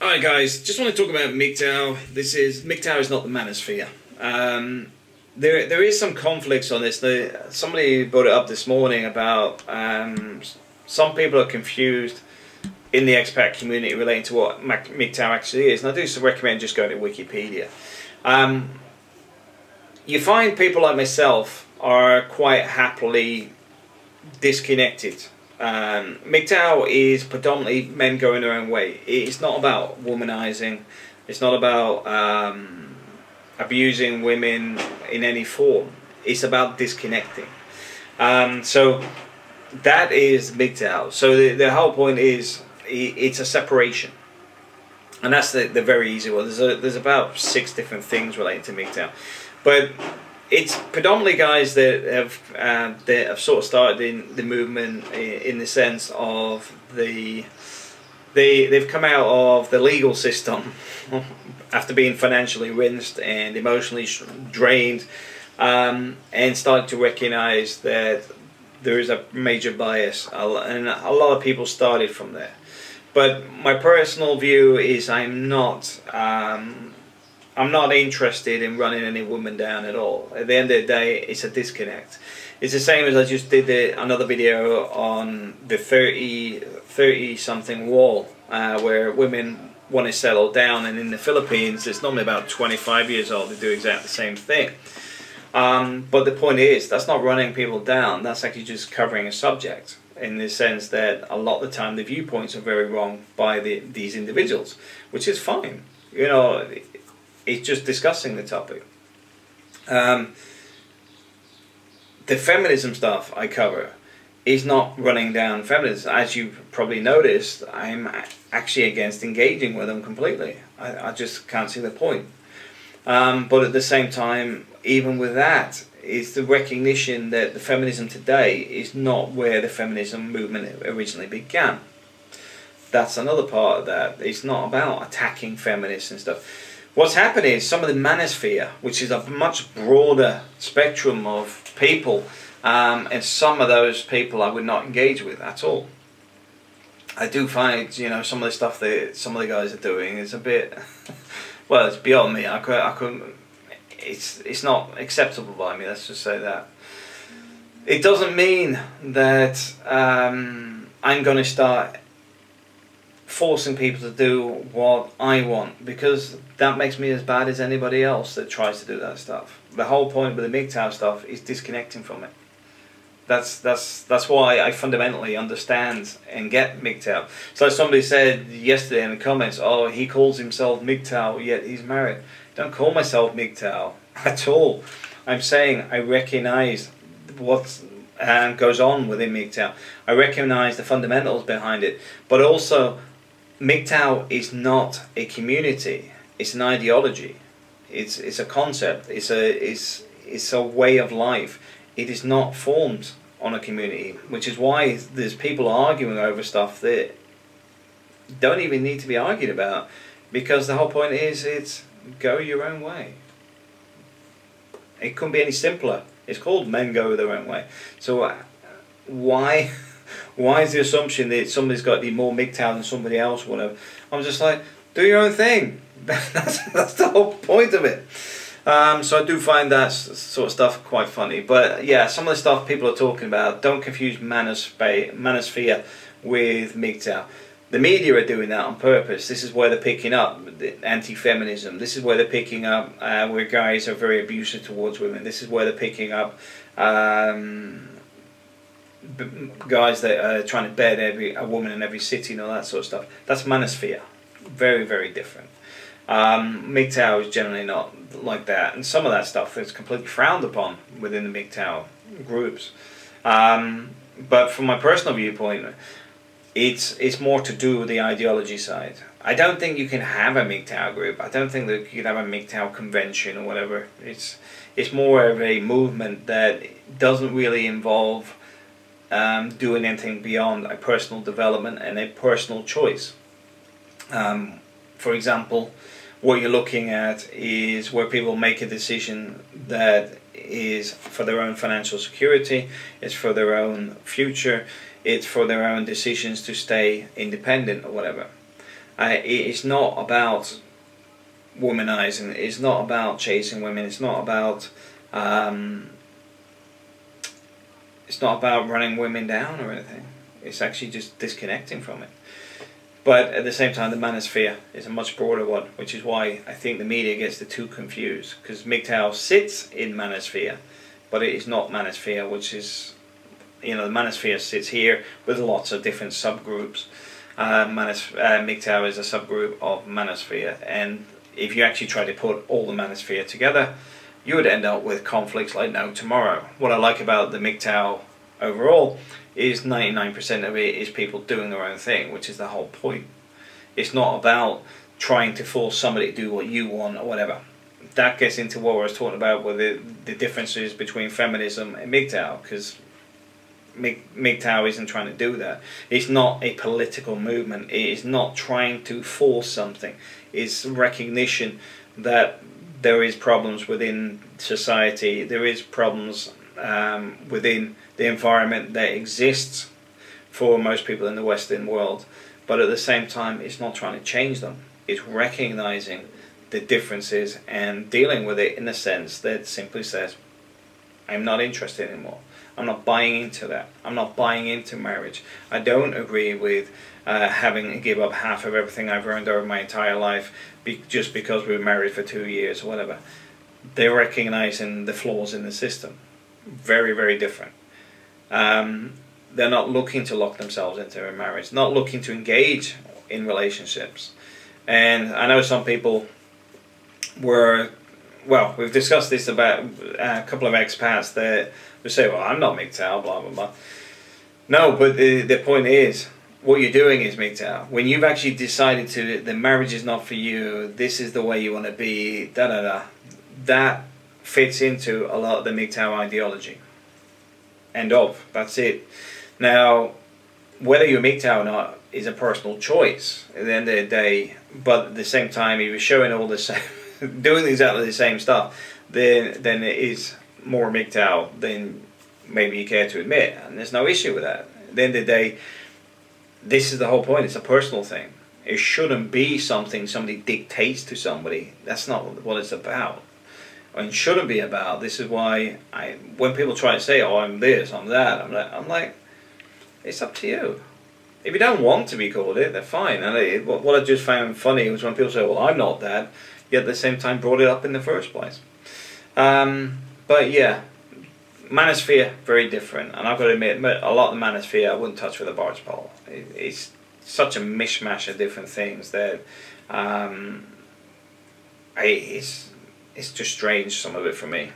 Alright guys, just want to talk about MGTOW. This is MGTOW is not the manosphere. Um, there, there is some conflicts on this. The, somebody brought it up this morning about um, some people are confused in the expat community relating to what MGTOW actually is. And I do recommend just going to Wikipedia. Um, you find people like myself are quite happily disconnected um, MGTOW is predominantly men going their own way. It's not about womanizing. It's not about um, abusing women in any form. It's about disconnecting. Um, so that is MGTOW. So the, the whole point is it's a separation. And that's the, the very easy one. There's, a, there's about six different things related to MGTOW. But it's predominantly guys that have uh, that have sort of started in the movement in the sense of the they they've come out of the legal system after being financially rinsed and emotionally drained, um, and started to recognise that there is a major bias, and a lot of people started from there. But my personal view is I'm not. Um, I'm not interested in running any woman down at all. At the end of the day, it's a disconnect. It's the same as I just did the, another video on the 30, 30 something wall uh, where women want to settle down and in the Philippines it's normally about 25 years old they do exactly the same thing. Um, but the point is that's not running people down, that's actually just covering a subject in the sense that a lot of the time the viewpoints are very wrong by the, these individuals, which is fine. You know, it's just discussing the topic. Um, the feminism stuff I cover is not running down feminists. As you probably noticed, I'm actually against engaging with them completely. I, I just can't see the point. Um, but at the same time, even with that, is the recognition that the feminism today is not where the feminism movement originally began. That's another part of that. It's not about attacking feminists and stuff What's happening is some of the manosphere, which is a much broader spectrum of people, um, and some of those people I would not engage with at all. I do find, you know, some of the stuff that some of the guys are doing is a bit, well, it's beyond me. I could, I couldn't. It's it's not acceptable by me. Let's just say that. It doesn't mean that um, I'm going to start forcing people to do what I want because that makes me as bad as anybody else that tries to do that stuff. The whole point with the MGTOW stuff is disconnecting from it. That's that's that's why I fundamentally understand and get MGTOW. So somebody said yesterday in the comments, "Oh, he calls himself MGTOW, yet he's married." Don't call myself MGTOW at all. I'm saying I recognise what uh, goes on within MGTOW. I recognise the fundamentals behind it, but also MGTOW is not a community; it's an ideology. It's it's a concept. It's a it's it's a way of life. It is not formed on a community, which is why there's people arguing over stuff that don't even need to be argued about, because the whole point is it's go your own way. It couldn't be any simpler. It's called men go their own way. So uh, why? why is the assumption that somebody's got to be more MGTOW than somebody else? Whatever. I'm just like, do your own thing. that's that's the whole point of it. Um, so I do find that sort of stuff quite funny. But yeah, some of the stuff people are talking about, don't confuse manosphere, manosphere with MGTOW. The media are doing that on purpose. This is where they're picking up anti-feminism. This is where they're picking up uh, where guys are very abusive towards women. This is where they're picking up um, guys that are trying to bed every a woman in every city and all that sort of stuff. That's manosphere. Very, very different. Um, MGTOW is generally not like that, and some of that stuff is completely frowned upon within the MGTOW groups. Um, but from my personal viewpoint, it's it's more to do with the ideology side. I don't think you can have a MGTOW group. I don't think that you can have a MGTOW convention or whatever. It's it's more of a movement that doesn't really involve um, doing anything beyond a personal development and a personal choice. Um, for example, what you're looking at is where people make a decision that is for their own financial security, it's for their own future, it's for their own decisions to stay independent or whatever. Uh, it's not about womanizing. It's not about chasing women. It's not about um, it's not about running women down or anything. It's actually just disconnecting from it. But at the same time, the manosphere is a much broader one, which is why I think the media gets the two confused. Because MGTOW sits in manosphere, but it is not manosphere, which is, you know, the manosphere sits here with lots of different subgroups. Uh, Manos, uh, MGTOW is a subgroup of manosphere, and if you actually try to put all the manosphere together, you would end up with conflicts like no tomorrow. What I like about the MGTOW overall is 99% of it is people doing their own thing, which is the whole point. It's not about trying to force somebody to do what you want or whatever. That gets into what I was talking about with the, the differences between feminism and MGTOW, because MGTOW isn't trying to do that. It's not a political movement. It is not trying to force something. It's recognition that there is problems within society. There is problems um, within the environment that exists for most people in the Western world. But at the same time, it's not trying to change them. It's recognizing the differences and dealing with it in a sense that simply says, I'm not interested anymore. I'm not buying into that. I'm not buying into marriage. I don't agree with uh, having to give up half of everything I've earned over my entire life be just because we were married for two years or whatever. They're recognizing the flaws in the system. Very, very different. Um, they're not looking to lock themselves into a marriage, not looking to engage in relationships. And I know some people were, well, we've discussed this about uh, a couple of expats that would say, well, I'm not MGTOW, blah, blah, blah. No, but the, the point is, what you're doing is MGTOW. When you've actually decided to, the marriage is not for you, this is the way you want to be, da da da, that fits into a lot of the MGTOW ideology. End of. That's it. Now, whether you're MGTOW or not is a personal choice at the end of the day, but at the same time, if you're showing all the same, doing exactly the same stuff, then, then it is more MGTOW than maybe you care to admit, and there's no issue with that. At the end of the day, this is the whole point. It's a personal thing. It shouldn't be something somebody dictates to somebody. That's not what it's about. And shouldn't be about. This is why I, when people try to say, "Oh, I'm this, I'm that," I'm like, I'm like, it's up to you. If you don't want to be called it, they're fine. And what I just found funny was when people say, "Well, I'm not that," yet at the same time brought it up in the first place. Um, but yeah, Manosphere, very different. And I've got to admit, a lot of the Manosphere I wouldn't touch with a barge pole. it's such a mishmash of different things that um, it's, it's just strange, some of it for me.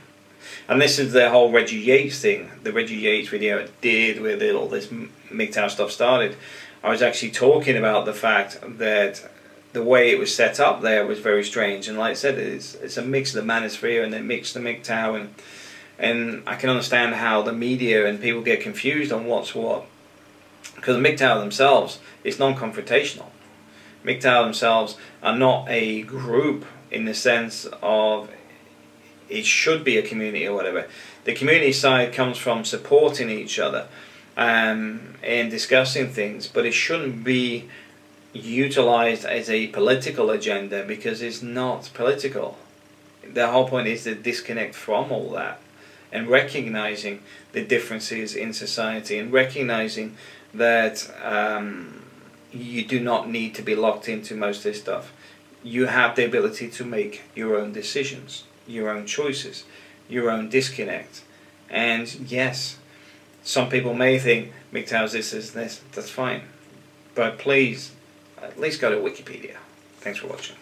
And this is the whole Reggie Yates thing, the Reggie Yates video I did where all this MGTOW stuff started. I was actually talking about the fact that the way it was set up there was very strange. And like I said, it's, it's a mix of the Manosphere and then mix the MGTOW and and I can understand how the media and people get confused on what's what. Because MGTOW themselves is non-confrontational. MGTOW themselves are not a group in the sense of it should be a community or whatever. The community side comes from supporting each other um, and discussing things, but it shouldn't be utilized as a political agenda because it's not political. The whole point is to disconnect from all that and recognizing the differences in society and recognizing that um, you do not need to be locked into most of this stuff. You have the ability to make your own decisions, your own choices, your own disconnect. And yes, some people may think MGTOW's this is this, that's fine. But please, at least go to Wikipedia. Thanks for watching.